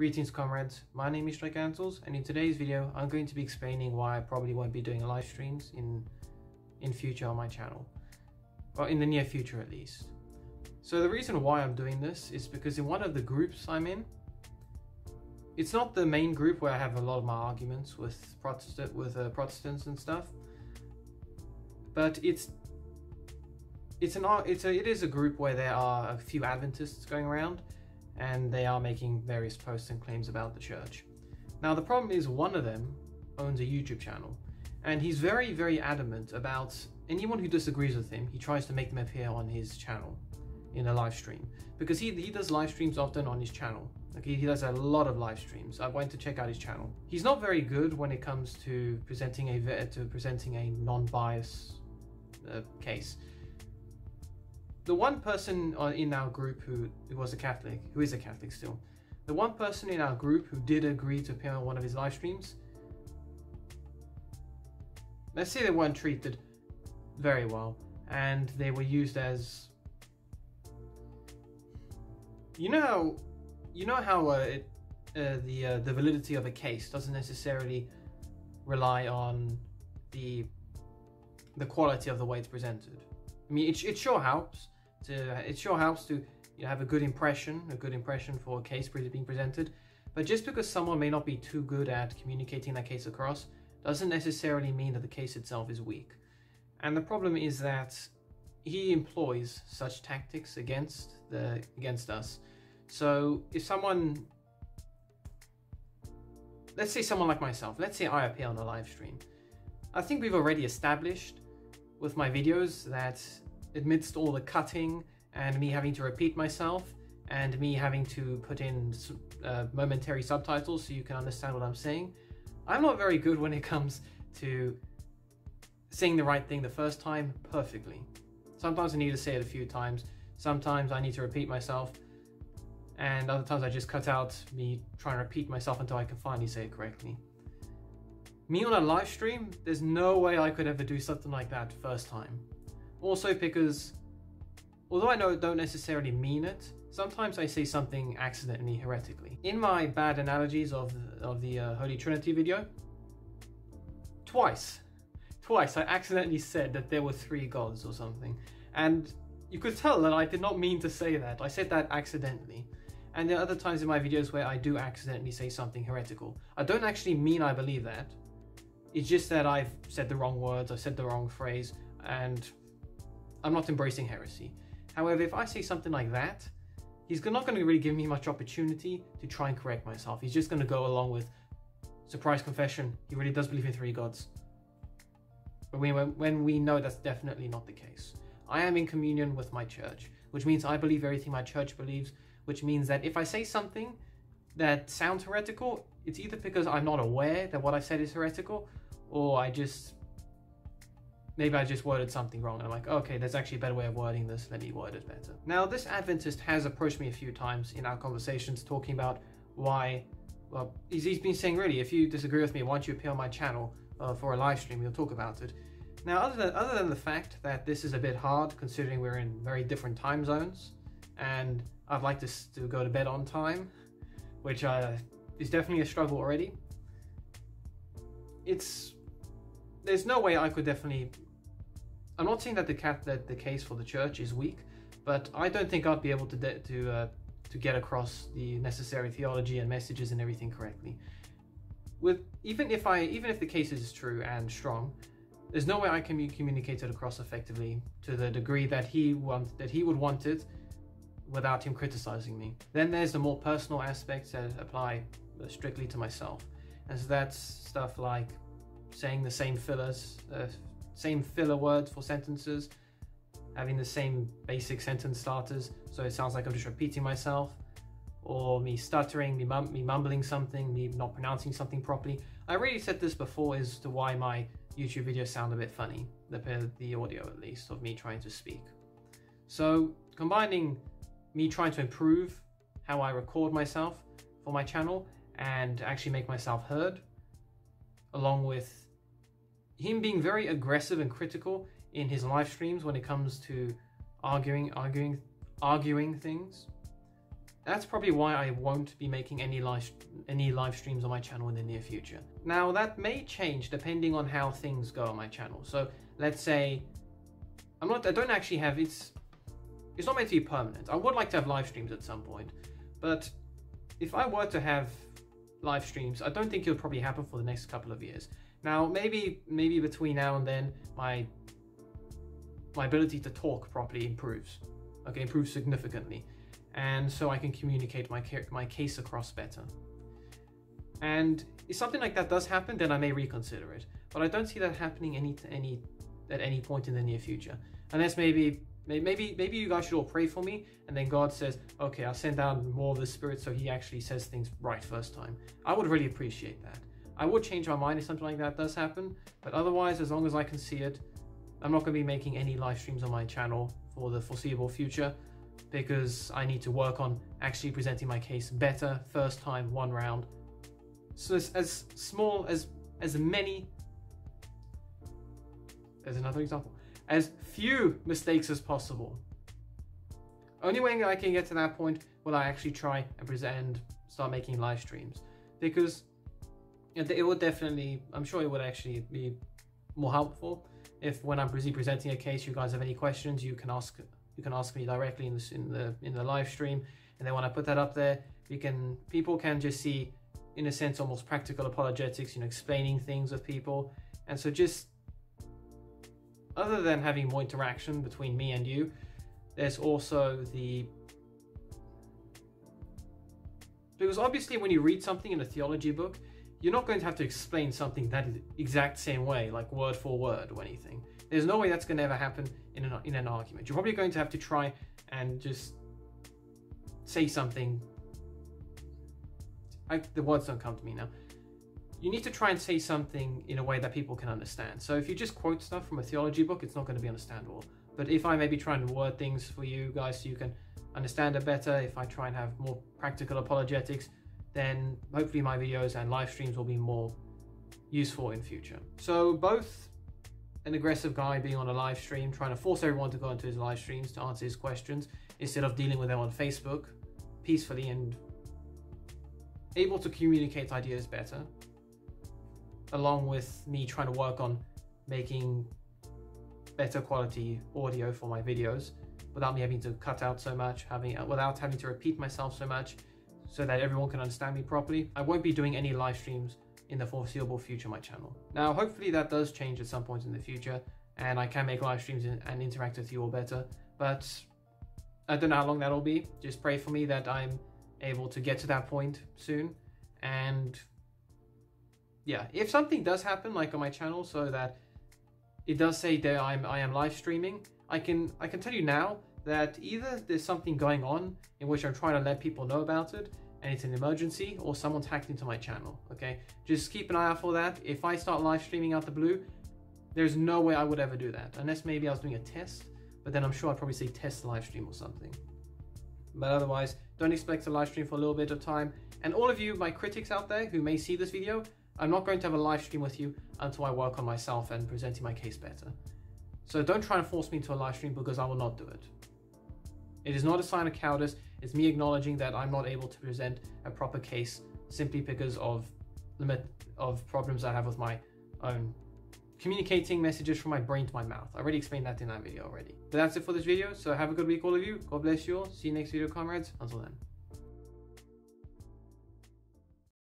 Greetings comrades, my name is Strike and in today's video I'm going to be explaining why I probably won't be doing live streams in, in future on my channel. Or in the near future at least. So the reason why I'm doing this is because in one of the groups I'm in, it's not the main group where I have a lot of my arguments with Protestant with uh, Protestants and stuff, but it's it's an it's a it is a group where there are a few Adventists going around, and they are making various posts and claims about the church. Now the problem is one of them owns a YouTube channel, and he's very very adamant about anyone who disagrees with him. He tries to make them appear on his channel in a live stream because he he does live streams often on his channel. Okay, he does a lot of live streams. I went to check out his channel. He's not very good when it comes to presenting a to presenting a non-bias uh, case the one person in our group who, was a Catholic, who is a Catholic still, the one person in our group who did agree to appear on one of his live streams, let's say they weren't treated very well and they were used as you know how you know how uh, it, uh, the uh, the validity of a case doesn't necessarily rely on the the quality of the way it's presented. I mean, it, it sure helps, to, it sure helps to you know, have a good impression, a good impression for a case being presented. But just because someone may not be too good at communicating that case across doesn't necessarily mean that the case itself is weak. And the problem is that he employs such tactics against the against us. So if someone let's say someone like myself, let's say I appear on a live stream. I think we've already established with my videos that amidst all the cutting and me having to repeat myself and me having to put in uh, momentary subtitles so you can understand what I'm saying, I'm not very good when it comes to saying the right thing the first time perfectly. Sometimes I need to say it a few times, sometimes I need to repeat myself, and other times I just cut out me trying to repeat myself until I can finally say it correctly. Me on a live stream, there's no way I could ever do something like that first time. Also because, although I know don't necessarily mean it, sometimes I say something accidentally heretically. In my bad analogies of, of the uh, Holy Trinity video, twice, twice I accidentally said that there were three gods or something. And you could tell that I did not mean to say that. I said that accidentally. And there are other times in my videos where I do accidentally say something heretical. I don't actually mean I believe that. It's just that I've said the wrong words, I've said the wrong phrase, and I'm not embracing heresy. However, if I say something like that, he's not going to really give me much opportunity to try and correct myself. He's just going to go along with surprise confession. He really does believe in three gods. But when, when we know that's definitely not the case. I am in communion with my church, which means I believe everything my church believes, which means that if I say something that sounds heretical, it's either because I'm not aware that what I said is heretical, or I just maybe I just worded something wrong. And I'm like, okay, there's actually a better way of wording this. Let me word it better. Now, this Adventist has approached me a few times in our conversations talking about why, well, he's, he's been saying, really, if you disagree with me, why don't you appear on my channel uh, for a live stream? We'll talk about it. Now, other than, other than the fact that this is a bit hard, considering we're in very different time zones, and I'd like to, to go to bed on time, which uh, is definitely a struggle already, it's there's no way I could definitely I'm not saying that the cat that the case for the church is weak, but I don't think I'd be able to de- to uh, to get across the necessary theology and messages and everything correctly. With even if I even if the case is true and strong, there's no way I can communicate it across effectively to the degree that he want that he would want it without him criticizing me. Then there's the more personal aspects that apply strictly to myself, and so that's stuff like saying the same fillers, uh, same filler words for sentences, having the same basic sentence starters, so it sounds like I'm just repeating myself, or me stuttering, me, mum me mumbling something, me not pronouncing something properly. I already said this before as to why my YouTube videos sound a bit funny, the, the audio at least, of me trying to speak. So combining me trying to improve how I record myself for my channel and actually make myself heard, along with him being very aggressive and critical in his live streams when it comes to arguing, arguing, arguing things. That's probably why I won't be making any live any live streams on my channel in the near future. Now that may change depending on how things go on my channel. So let's say I'm not I don't actually have it's it's not meant to be permanent. I would like to have live streams at some point, but if I were to have live streams, I don't think it'll probably happen for the next couple of years. Now, maybe maybe between now and then, my my ability to talk properly improves. Okay, improves significantly, and so I can communicate my my case across better. And if something like that does happen, then I may reconsider it. But I don't see that happening any any at any point in the near future, unless maybe Maybe maybe you guys should all pray for me, and then God says, okay, I'll send down more of the Spirit so He actually says things right first time. I would really appreciate that. I would change my mind if something like that does happen, but otherwise, as long as I can see it, I'm not going to be making any live streams on my channel for the foreseeable future because I need to work on actually presenting my case better first time, one round. So as, as small as as many. There's another example as few mistakes as possible. Only way I can get to that point will I actually try and present start making live streams. Because it would definitely, I'm sure it would actually be more helpful if when I'm busy presenting a case, you guys have any questions, you can ask you can ask me directly in the in the in the live stream, and then when I put that up there, you can people can just see, in a sense, almost practical apologetics, you know, explaining things with people, and so just other than having more interaction between me and you, there's also the because obviously when you read something in a theology book, you're not going to have to explain something that exact same way, like word for word or anything. There's no way that's going to ever happen in an, in an argument. You're probably going to have to try and just say something. I, the words don't come to me now you need to try and say something in a way that people can understand. So if you just quote stuff from a theology book, it's not going to be understandable. But if I maybe try and word things for you guys so you can understand it better, if I try and have more practical apologetics, then hopefully my videos and live streams will be more useful in future. So both an aggressive guy being on a live stream, trying to force everyone to go into his live streams to answer his questions instead of dealing with them on Facebook peacefully and able to communicate ideas better along with me trying to work on making better quality audio for my videos without me having to cut out so much, having without having to repeat myself so much, so that everyone can understand me properly. I won't be doing any live streams in the foreseeable future my channel. Now, hopefully that does change at some point in the future, and I can make live streams and interact with you all better. But I don't know how long that'll be. Just pray for me that I'm able to get to that point soon, and yeah, if something does happen, like on my channel, so that it does say that I'm I am live streaming, I can I can tell you now that either there's something going on in which I'm trying to let people know about it and it's an emergency, or someone's hacked into my channel. Okay, just keep an eye out for that. If I start live streaming out the blue, there's no way I would ever do that unless maybe I was doing a test. But then I'm sure I'd probably say test live stream or something. But otherwise, don't expect to live stream for a little bit of time. And all of you, my critics out there who may see this video, I'm not going to have a live stream with you until I work on myself and presenting my case better. So don't try and force me into a live stream because I will not do it. It is not a sign of cowardice, it's me acknowledging that I'm not able to present a proper case simply because of limit of problems I have with my own communicating messages from my brain to my mouth. I already explained that in that video already. But that's it for this video, so have a good week all of you. God bless you all. See you next video, comrades. Until then.